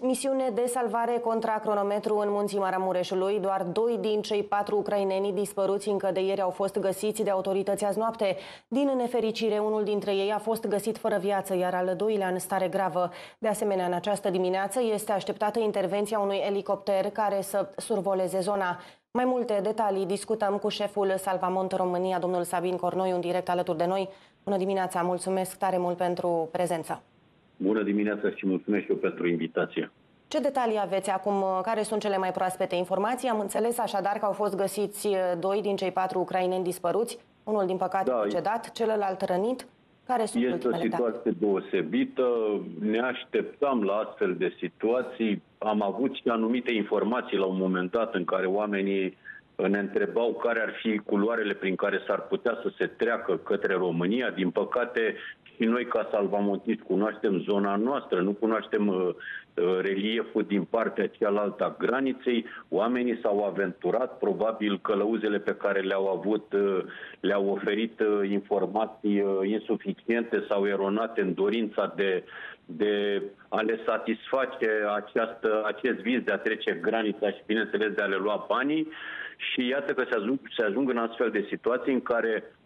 Misiune de salvare contra cronometru în munții Maramureșului. Doar doi din cei patru ucraineni dispăruți încă de ieri au fost găsiți de autorități azi noapte. Din nefericire, unul dintre ei a fost găsit fără viață, iar al doilea în stare gravă. De asemenea, în această dimineață este așteptată intervenția unui elicopter care să survoleze zona. Mai multe detalii discutăm cu șeful Salvamont România, domnul Sabin Cornoi, un direct alături de noi. Bună dimineața, mulțumesc tare mult pentru prezență. Bună dimineața și mulțumesc și eu pentru invitație. Ce detalii aveți acum? Care sunt cele mai proaspete informații? Am înțeles așadar că au fost găsiți eh, doi din cei patru ucraineni dispăruți, unul din păcate da, cedat, celălalt rănit. Care sunt este o situație date? deosebită. Ne așteptam la astfel de situații. Am avut și anumite informații la un moment dat în care oamenii ne întrebau care ar fi culoarele prin care s-ar putea să se treacă către România. Din păcate, și noi ca salvamontiști cunoaștem zona noastră, nu cunoaștem uh, uh, relieful din partea cealaltă a graniței. Oamenii s-au aventurat, probabil călăuzele pe care le-au avut uh, le-au oferit uh, informații uh, insuficiente sau eronate în dorința de, de a le satisface această, acest vis de a trece granița și, bineînțeles, de a le lua banii. Și iată că se ajung, se ajung în astfel de situații în care Uh,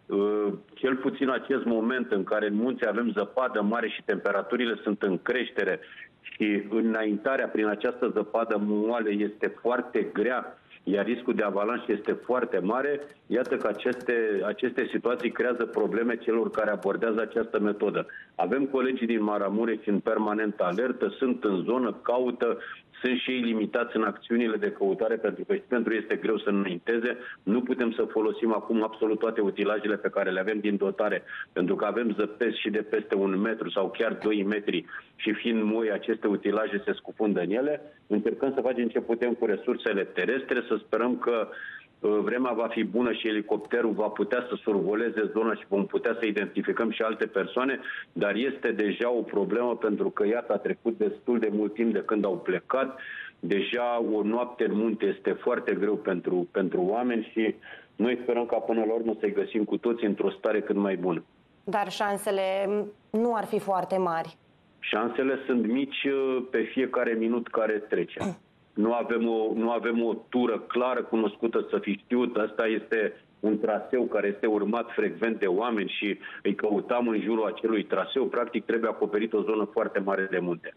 cel puțin acest moment în care în munți avem zăpadă mare și temperaturile sunt în creștere și înaintarea prin această zăpadă moale este foarte grea, iar riscul de avalanș este foarte mare, iată că aceste, aceste situații creează probleme celor care abordează această metodă. Avem colegii din Maramureș în permanent alertă, sunt în zonă, caută, sunt și ei limitați în acțiunile de căutare pentru că și pentru este greu să înainteze. Nu putem să folosim acum absolut toate utilajele pe care le avem din dotare, pentru că avem zăpezi și de peste un metru sau chiar 2 metri și fiind moi, aceste utilaje se scufundă în ele. Încercăm să facem ce putem cu resursele terestre, să sperăm că uh, vremea va fi bună și elicopterul va putea să survoleze zona și vom putea să identificăm și alte persoane, dar este deja o problemă pentru că, iată, a trecut destul de mult timp de când au plecat. Deja o noapte în munte este foarte greu pentru, pentru oameni și noi sperăm ca până la urmă să-i găsim cu toți într-o stare cât mai bună. Dar șansele nu ar fi foarte mari. Șansele sunt mici uh, pe fiecare minut care trece. Nu avem o, nu avem o tură clară, cunoscută, să fi știut. Asta este un traseu care este urmat frecvent de oameni și îi căutam în jurul acelui traseu. Practic trebuie acoperit o zonă foarte mare de munte.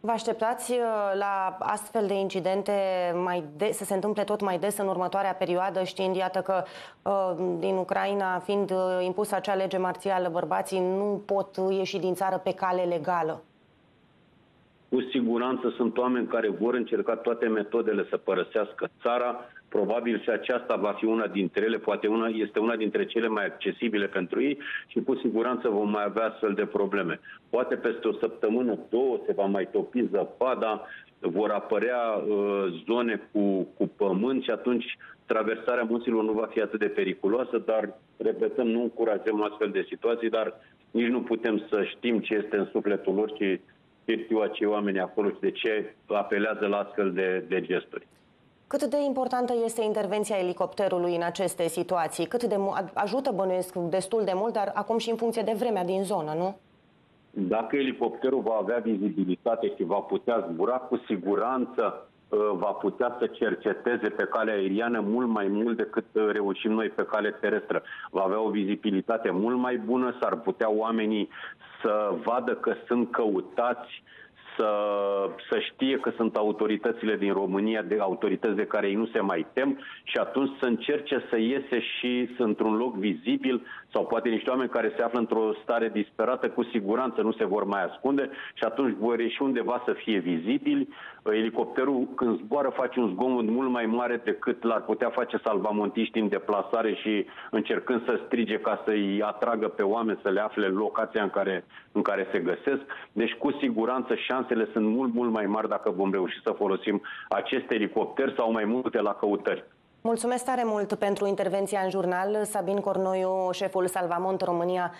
Vă așteptați uh, la astfel de incidente mai de, să se întâmple tot mai des în următoarea perioadă, știind, iată că uh, din Ucraina, fiind uh, impusă acea lege marțială, bărbații nu pot ieși din țară pe cale legală? Cu siguranță sunt oameni care vor încerca toate metodele să părăsească țara. Probabil și aceasta va fi una dintre ele, poate una, este una dintre cele mai accesibile pentru ei și cu siguranță vom mai avea astfel de probleme. Poate peste o săptămână, două, se va mai topi zăpada, vor apărea uh, zone cu, cu pământ și atunci traversarea munților nu va fi atât de periculoasă, dar, repetăm, nu încurajăm astfel de situații, dar nici nu putem să știm ce este în sufletul lor și ce știu acei oameni acolo și de ce apelează la astfel de, de gesturi. Cât de importantă este intervenția elicopterului în aceste situații? Cât de ajută bănuiesc destul de mult, dar acum și în funcție de vremea din zonă, nu? Dacă elicopterul va avea vizibilitate și va putea zbura, cu siguranță uh, va putea să cerceteze pe calea aeriană mult mai mult decât uh, reușim noi pe cale terestră. Va avea o vizibilitate mult mai bună, s-ar putea oamenii să vadă că sunt căutați, să, să știe că sunt autoritățile din România, de autorități de care ei nu se mai tem și atunci să încerce să iese și să într-un loc vizibil sau poate niște oameni care se află într-o stare disperată, cu siguranță nu se vor mai ascunde și atunci vor ieși undeva să fie vizibili. Elicopterul când zboară face un zgomot mult mai mare decât l-ar putea face salvamontiști în deplasare și încercând să strige ca să-i atragă pe oameni să le afle în locația în care, în care se găsesc. Deci cu siguranță șansele sunt mult, mult mai mari dacă vom reuși să folosim aceste elicopteri sau mai multe la căutări. Mulțumesc tare mult pentru intervenția în jurnal. Sabin Cornoiu, șeful Salvamont România,